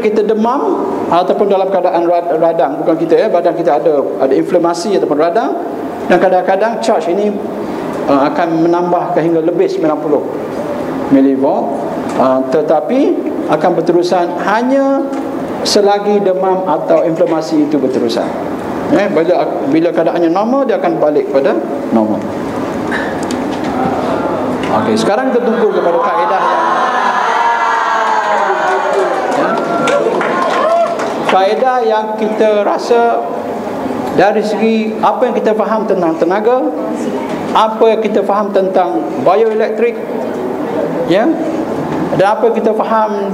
kita demam ataupun dalam keadaan radang bukan kita ya badan kita ada ada inflamasi ataupun radang dan kadang-kadang charge ini uh, akan menambah hingga lebih 90 milivolt. Uh, tetapi akan berterusan hanya selagi demam atau inflamasi itu berterusan. Eh, bila, bila keadaannya normal dia akan balik pada normal. Okey, sekarang kita tunggu kepada kaedah yang kita rasa dari segi apa yang kita faham tentang tenaga apa yang kita faham tentang bioelektrik ya dan apa yang kita faham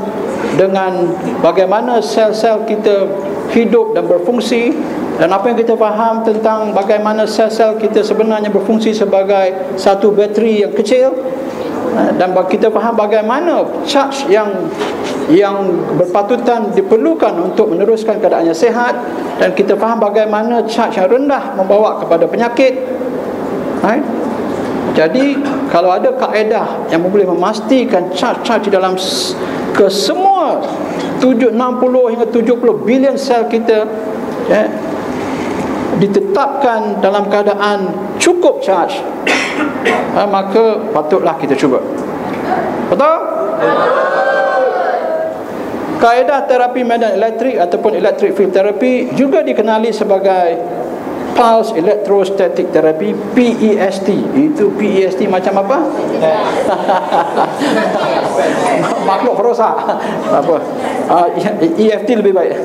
dengan bagaimana sel-sel kita hidup dan berfungsi dan apa yang kita faham tentang bagaimana sel-sel kita sebenarnya berfungsi sebagai satu bateri yang kecil dan kita faham bagaimana charge yang yang berpatutan diperlukan untuk meneruskan keadaan yang sehat dan kita faham bagaimana charge yang rendah membawa kepada penyakit right? jadi kalau ada kaedah yang boleh memastikan charge-charge dalam ke semua 60 hingga 70 bilion sel kita ya, ditetapkan dalam keadaan cukup charge ha, maka patutlah kita cuba betul? betul Kaedah terapi medan elektrik ataupun electric field therapy juga dikenali sebagai pulse electrostatic therapy PEST. Itu PEST macam apa? Makhluk perosak. apa? Uh, ah, EFT lebih baik.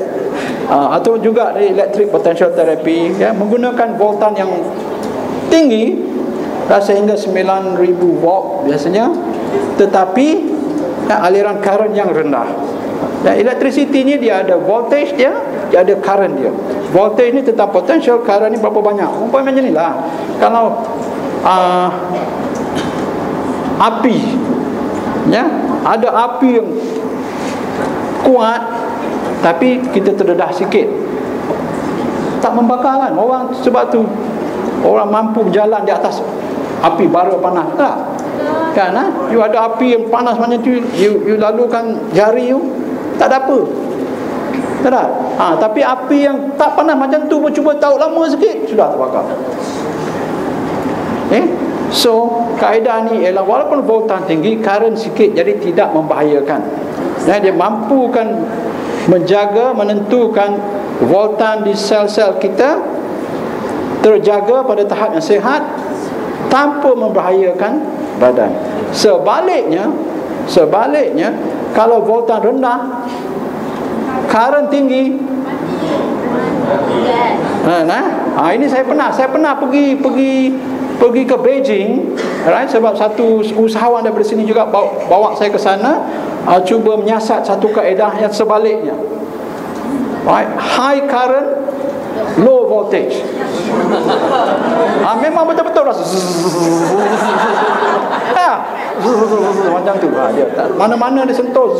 Uh, atau juga electric potential therapy ya menggunakan voltan yang tinggi sehingga 9000 volt biasanya tetapi ya, aliran current yang rendah dan electricity ni dia ada voltage dia, dia ada current dia. Voltage ni tentang potential, current ni berapa banyak. Umpama macam ni lah. Kalau uh, api, ya, ada api yang kuat, tapi kita terdedah sikit. Tak membakar kan? Orang sebab tu orang mampu berjalan di atas api bara panas tak? Kan? Ha? You ada api yang panas macam tu, you, you lalukan jari you, tak ada apa. Tak ada. Ha, tapi api yang tak panas macam tu pun cuba tahu lama sikit sudah terbakar. Eh? so kaedah ni ialah walaupun voltan tinggi current sikit jadi tidak membahayakan. Ya, dia mampukan menjaga menentukan voltan di sel-sel kita terjaga pada tahap yang sehat tanpa membahayakan badan. Sebaliknya sebaliknya kalau voltan rendah current tinggi nah, nah. Ha, ini saya pernah saya pernah pergi pergi pergi ke Beijing right? sebab satu usahawan daripada sini juga bawa, bawa saya ke sana uh, cuba menyiasat satu kaedah yang sebaliknya right? high current low voltage ha, memang betul-betul rasa ha, macam tu ha, dia. Mana-mana dia sentuh